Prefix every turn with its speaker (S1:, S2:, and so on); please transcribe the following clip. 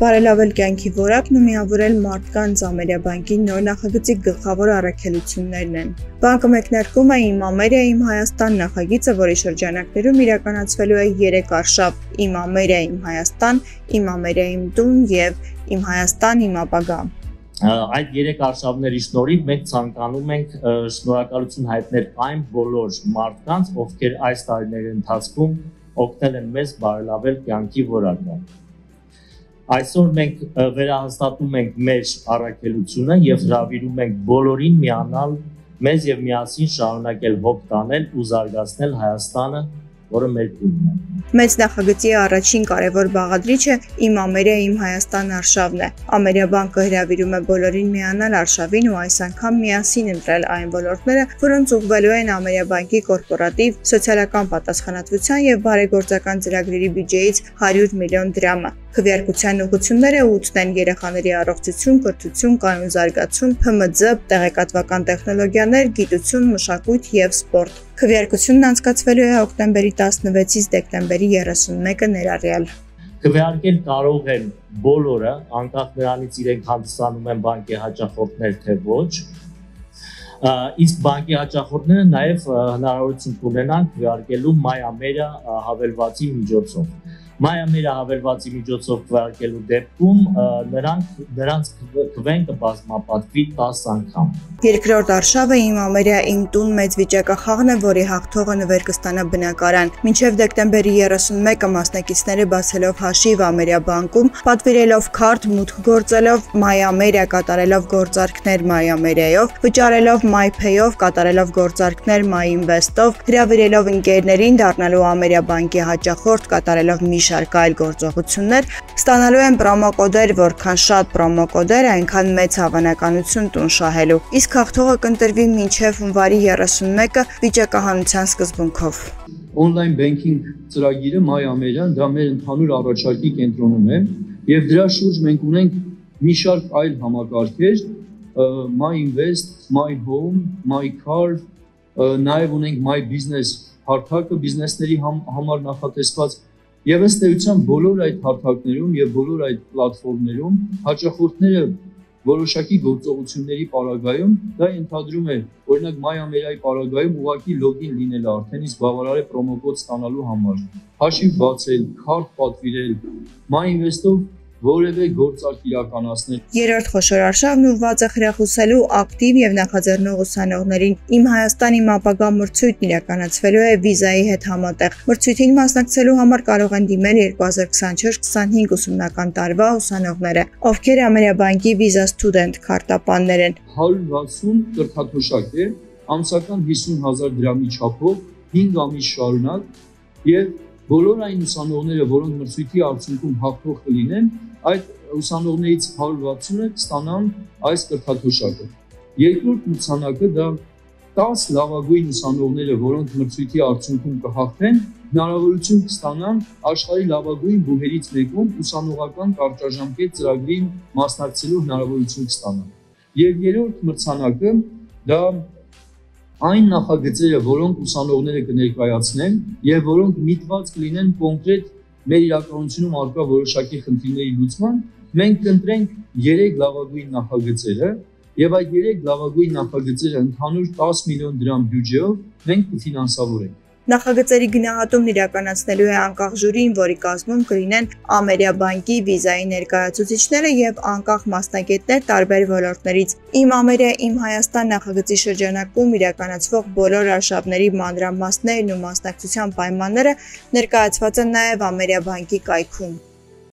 S1: բարելավել կյանքի որակն ու միավորել մարդկանց Ամերիաբանկի նոր նախագծի գլխավոր առաքելություններն են։ Բանկը մեկնարկում է Իմ Ամերիա Իմ Հայաստան նախագիծը, որի շրջանակներում իրականացվելու է 3 արշավ՝ Իմ Ամերիա Իմ Հայաստան, Իմ Ամերիա Իմ տուն եւ Իմ Հայաստան Իմ ապագա
S2: այդ երեք արշավների շնորհիվ մենք ցանկանում ենք շնորհակալություն հայտնել այն բոլոր մարդկանց, ովքեր այս տարիների ընթացքում օգնել են մեզ բարելավել կյանքի որակը։ Այսօր մենք վերահաստատում ենք մեր առաքելությունը եւ հravirում ենք բոլորին միանալ մեզ եւ միասին շարունակել հոգ տանել ու զարգացնել Հայաստանը որը մեր տունն է։
S1: Մեծ նախագծի առաջին կարևոր բաղադրիչը Իմ Ամերիա Իմ Հայաստան արշավն է։ Ամերիա բանկը հրավիրում է բոլորին միանալ արշավին ու այս անգամ միասին ընտրել այն ոլորտները, որոնց ուղղվելու են Ամերիա բանկի կորպորատիվ, սոցիալական պատասխանատվության եւ բարեգործական ծրագրերի բյուջեից 100 միլիոն դրամը։ Քվեարկության ուղղությունները 8-ն են երեխաների առողջություն, կրթություն, կանոն զարգացում, ՓՄՁ, տեղեկատվական տեխնոլոգիաներ, գիտություն, մշակույթ եւ սպորտ։ Քվեարկությունն անցկացվելու է հոկտեմբերի 16-ից դեկտեմբերի 31-ը ներառյալ։
S2: Քվեարկել կարող են բոլորը, անկախ նրանից իրենք հանդիսանում են բանկի հաճախորդներ թե ոչ, իսկ բանկի հաճախորդները նաև հնարավորություն կունենան քվեարկելու Մայ ամերը հավելվածի միջոցով մայամերը հավելվածի միջոցով քվարկելու դեպքում նրանք նրանց քվեն կբազմապատվի 10 անգամ։
S1: Երկրորդ արշավը իմ ամերիա իմ տուն մեծ վիճակախաղն է, որի հաղթողը նվեր կստանա բնակարան։ Մինչև դեկտեմբերի 31-ը մասնակիցները բացելով հաշիվ ամերիա բանկում, պատվիրելով քարտ մուտք գործելով մայամերիա կատարելով գործարքներ մայամերիայով, վճարելով MyPay-ով կատարելով գործարքներ MyInvest-ով, հրավիրելով ընկերներին դառնալու ամերիա բանկի հաճախորդ կատարելով մի շարք այլ գործողություններ, ստանալու են պրոմոկոդեր, որքան շատ պրոմոկոդեր, այնքան մեծ հավանականություն տուն շահելու։ Իսկ հաղթողը կընտրվի մինչև հունվարի 31-ը վիճակահանության սկզբունքով։
S3: Online banking ծրագիրը American դա մեր ընդհանուր առաջարկի կենտրոնում է եւ դրա շուրջ մենք ունենք մի շարք այլ համակարգեր My Invest, My Home, My Car, նաև ունենք My Business հարթակը բիզնեսների համ, համար նախատեսված Եվ ըստ էության բոլոր այդ հարթակներում եւ բոլոր այդ պլատֆորմներում հաճախորդները որոշակի գործողությունների պարագայում դա ընդհանրում է օրինակ MyAmerica-ի պարագայում ուղակի լոգին լինելը արդեն իսկ բավարար է պրոմոկոդ ստանալու համար։ Հաշիվ բացել, քարտ պատվիրել, MyInvest-ով որևէ գործարք իրականացնել։
S1: Երրորդ խոշոր արշավն ուղղված է խրախուսելու ակտիվ եւ նախաձեռնող ուսանողներին։ Իմ Հայաստան իմ ապագա մրցույթն իրականացվելու է վիզայի հետ համատեղ։ Մրցույթին մասնակցելու համար կարող են դիմել 2024-25 ուսումնական տարվա ուսանողները, ովքեր Ամերիաբանկի Visa Student քարտապաններ են։
S3: 160 կրթաթոշակ է, ամսական 50000 դրամի չափով 5 ամիս շարունակ եւ բոլոր այն ուսանողները, որոնք մրցույթի արդյունքում հաղթող կլինեն, այդ ուսանողներից 160-ը կստանան այս կրթաթոշակը։ Երկրորդ մրցանակը դա 10 լավագույն ուսանողները, որոնք մրցույթի արդյունքում կհաղթեն, հնարավորություն կստանան աշխարհի լավագույն բուհերից մեկում ուսանողական կարճաժամկետ ծրագրին մասնակցելու հնարավորություն կստանան։ Եվ երրորդ մրցանակը դա այն նախագծերը, որոնք ուսանողները կներկայացնեն եւ որոնք միտված կլինեն կոնկրետ մեր իրականությունում արկա որոշակի խնդիրների լուծման, մենք կընտրենք 3 լավագույն նախագծերը եւ այդ 3 լավագույն նախագծերը ընդհանուր 10 միլիոն դրամ բյուջեով մենք կֆինանսավորենք։
S1: Նախագծերի գնահատումն իրականացնելու է անկախ ժյուրին, որի կազմում կլինեն Ամերիա բանկի վիզայի ներկայացուցիչները եւ անկախ մասնագետներ տարբեր ոլորտներից։ Իմ Ամերիա, իմ Հայաստան նախագծի շրջանակում իրականացվող բոլոր արշավների մանրամասներն ու մասնակցության պայմանները ներկայացված են նաեւ Ամերիա բանկի կայքում։